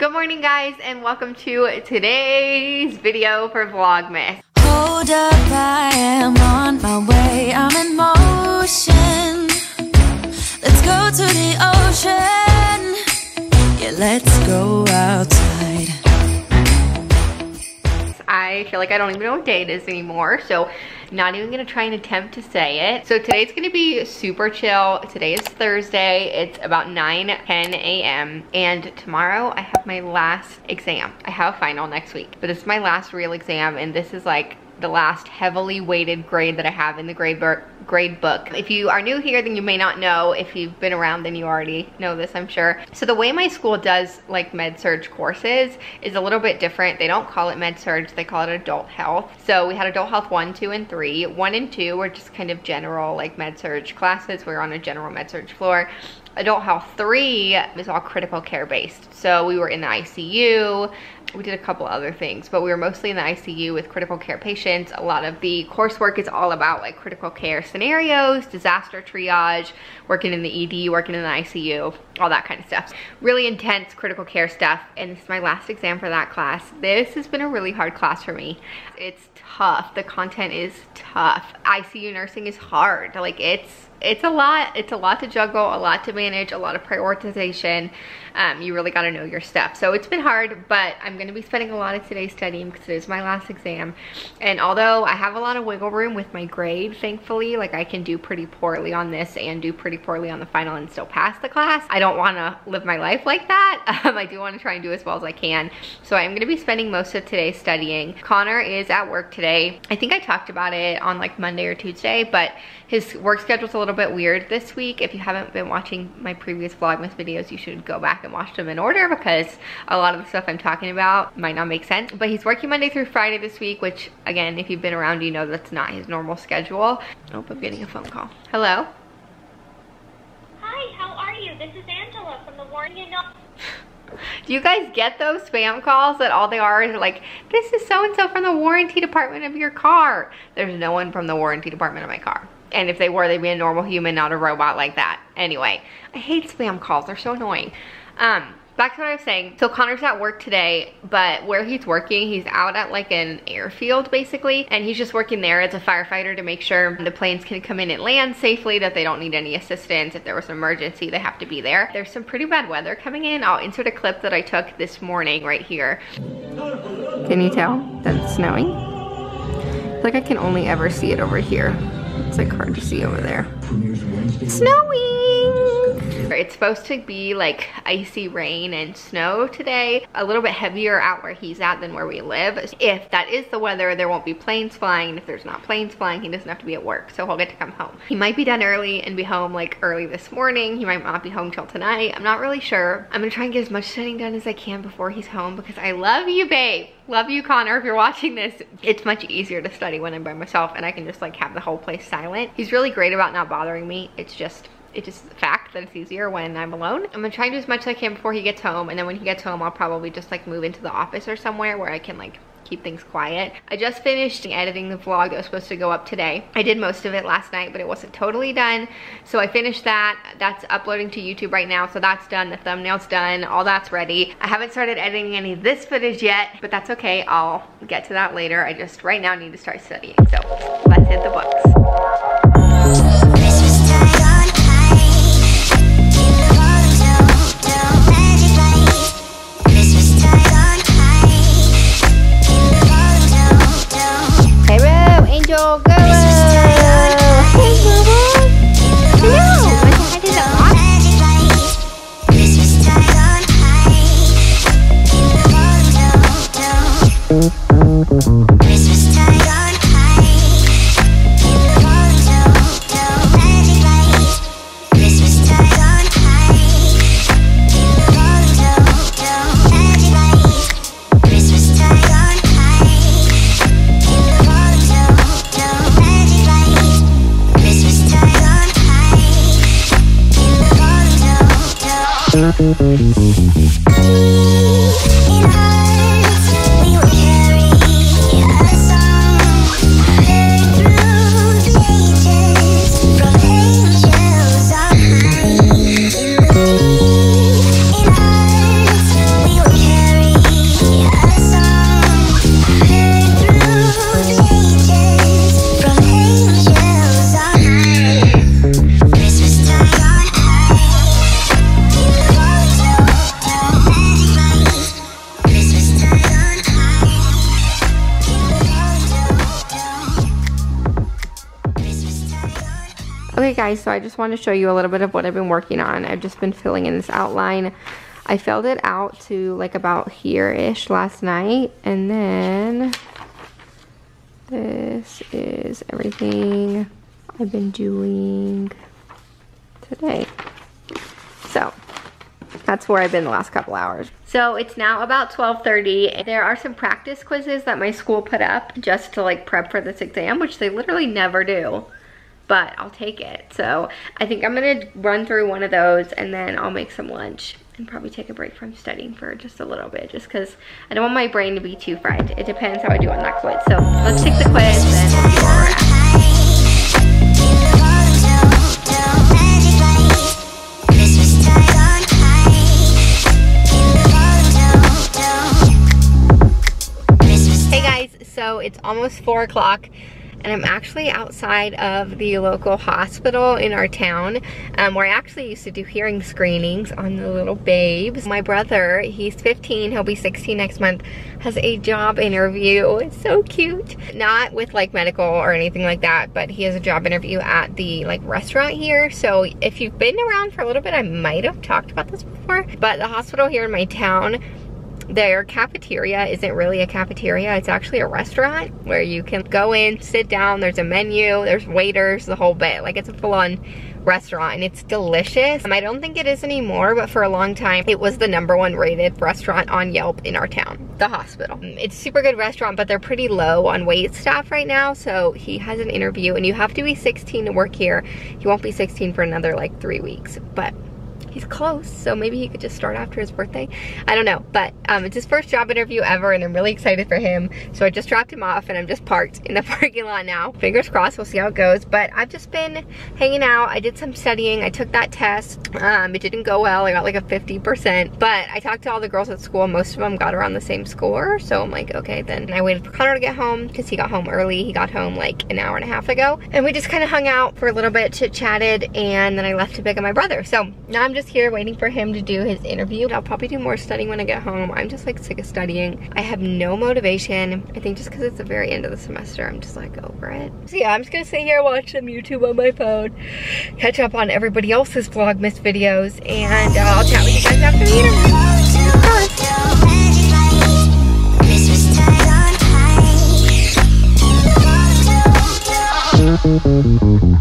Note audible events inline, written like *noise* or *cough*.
Good morning guys and welcome to today's video for Vlogmas. Hold up, I am on my way, I'm in motion. Let's go to the ocean. Yeah, let's go outside. I feel like I don't even know what day it is anymore, so not even gonna try and attempt to say it. So today's gonna be super chill. Today is Thursday. It's about 9, 10 a.m. And tomorrow I have my last exam. I have a final next week, but this is my last real exam and this is like the last heavily weighted grade that I have in the grade book. Grade book. If you are new here, then you may not know. If you've been around, then you already know this, I'm sure. So the way my school does like med surg courses is a little bit different. They don't call it med surg, they call it adult health. So we had adult health one, two, and three. One and two were just kind of general like med surg classes. We are on a general med surg floor adult health three is all critical care based. So we were in the ICU, we did a couple other things, but we were mostly in the ICU with critical care patients. A lot of the coursework is all about like critical care scenarios, disaster triage, working in the ED, working in the ICU, all that kind of stuff. Really intense critical care stuff. And this is my last exam for that class. This has been a really hard class for me. It's tough. The content is tough. ICU nursing is hard. Like it's it's a lot it's a lot to juggle a lot to manage a lot of prioritization. Um, you really got to know your stuff. So it's been hard but i'm going to be spending a lot of today studying because it is my last exam. And although i have a lot of wiggle room with my grade thankfully like i can do pretty poorly on this and do pretty poorly on the final and still pass the class i don't want to live my life like that. *laughs* Um, i do want to try and do as well as i can. So i'm going to be spending most of today studying. Connor is at work today. I think i talked about it on like monday or tuesday but his work schedule's a little bit weird this week. If you haven't been watching my previous Vlogmas videos, you should go back and watch them in order because a lot of the stuff I'm talking about might not make sense. But he's working Monday through Friday this week, which again, if you've been around, you know that's not his normal schedule. Oh, I'm getting a phone call. Hello? Hi, how are you? This is Angela from the Warren You *laughs* Know. Do you guys get those spam calls that all they are is like, this is so-and-so from the warranty department of your car. There's no one from the warranty department of my car. And if they were, they'd be a normal human, not a robot like that. Anyway, I hate spam calls. They're so annoying. Um, back to what I was saying. So Connor's at work today, but where he's working, he's out at like an airfield basically, and he's just working there as a firefighter to make sure the planes can come in and land safely, that they don't need any assistance. If there was an emergency, they have to be there. There's some pretty bad weather coming in. I'll insert a clip that I took this morning right here. Can you tell that it's snowing? It's like I can only ever see it over here. It's like hard to see over there. Snowing! It's supposed to be like icy rain and snow today. A little bit heavier out where he's at than where we live. If that is the weather, there won't be planes flying. If there's not planes flying, he doesn't have to be at work. So he'll get to come home. He might be done early and be home like early this morning. He might not be home till tonight. I'm not really sure. I'm gonna try and get as much studying done as I can before he's home because I love you, babe. Love you, Connor, if you're watching this. It's much easier to study when I'm by myself and I can just like have the whole place silent. He's really great about not bothering me. It's just it's just a fact that it's easier when I'm alone. I'm gonna try and do as much as I can before he gets home and then when he gets home I'll probably just like move into the office or somewhere where I can like keep things quiet. I just finished editing the vlog that was supposed to go up today. I did most of it last night, but it wasn't totally done. So I finished that. That's uploading to YouTube right now. So that's done. The thumbnail's done. All that's ready. I haven't started editing any of this footage yet, but that's okay. I'll get to that later. I just right now need to start studying. So let's hit the books. Okay guys, so I just want to show you a little bit of what I've been working on. I've just been filling in this outline. I filled it out to like about here-ish last night. And then this is everything I've been doing today. So that's where I've been the last couple hours. So it's now about 12.30. There are some practice quizzes that my school put up just to like prep for this exam, which they literally never do. But I'll take it. So I think I'm gonna run through one of those and then I'll make some lunch and probably take a break from studying for just a little bit just because I don't want my brain to be too fried. It depends how I do on that quiz. So let's take the quiz and so it's almost four o'clock and I'm actually outside of the local hospital in our town um, where I actually used to do hearing screenings on the little babes. My brother, he's 15, he'll be 16 next month, has a job interview. It's so cute. Not with like medical or anything like that, but he has a job interview at the like restaurant here. So if you've been around for a little bit, I might have talked about this before, but the hospital here in my town their cafeteria isn't really a cafeteria, it's actually a restaurant where you can go in, sit down, there's a menu, there's waiters, the whole bit. Like it's a full-on restaurant and it's delicious. Um, I don't think it is anymore, but for a long time, it was the number one rated restaurant on Yelp in our town, the hospital. Um, it's a super good restaurant, but they're pretty low on wait staff right now. So he has an interview and you have to be 16 to work here. He won't be 16 for another like three weeks, but he's close, so maybe he could just start after his birthday. I don't know, but um, it's his first job interview ever, and I'm really excited for him. So I just dropped him off, and I'm just parked in the *laughs* parking lot now. Fingers crossed, we'll see how it goes. But I've just been hanging out. I did some studying. I took that test. Um, it didn't go well. I got like a 50%, but I talked to all the girls at school. Most of them got around the same score, so I'm like, okay, then I waited for Connor to get home because he got home early. He got home like an hour and a half ago, and we just kind of hung out for a little bit, chit-chatted, and then I left to pick up my brother. So now I'm just just here waiting for him to do his interview. I'll probably do more studying when I get home. I'm just like sick of studying. I have no motivation. I think just because it's the very end of the semester, I'm just like over it. So yeah, I'm just gonna sit here watch some YouTube on my phone, catch up on everybody else's Vlogmas videos, and uh, I'll chat with you guys after the interview. Bye.